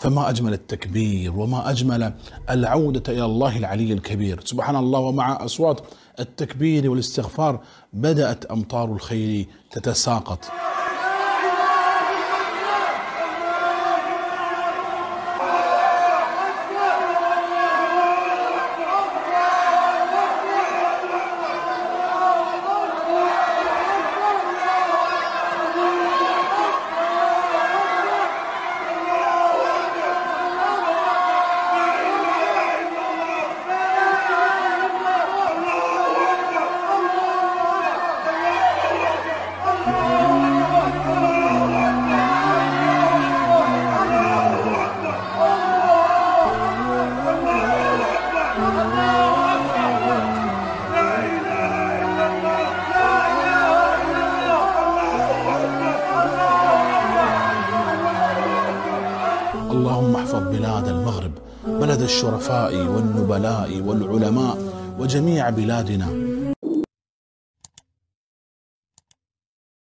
فما أجمل التكبير وما أجمل العودة إلى الله العلي الكبير. سبحان الله ومع أصوات التكبير والاستغفار بدأت أمطار الخير تتساقط. اللهم احفظ بلاد المغرب بلد الشرفاء والنبلاء والعلماء وجميع بلادنا.